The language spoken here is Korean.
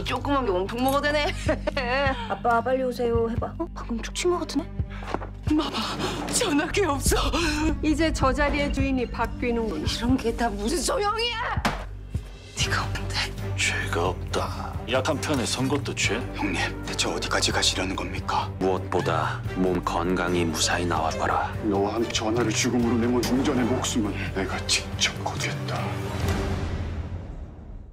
이 조그만 게 온통 먹어되네 아빠 빨리 오세요 해봐. 어? 방금 축친 것 같은데? 마마 전화기 없어. 이제 저 자리의 주인이 바뀌는군. 이런 게 다 무슨 소용이야? 네가 없는데. 죄가 없다. 약한 편에 선 것도 죄? 형님, 대체 어디까지 가시려는 겁니까? 무엇보다 몸 건강히 무사히 나와봐라. 너와 함께 전화를 죽음으로 내몬 중전의 목숨은 내가 직접 거두겠다.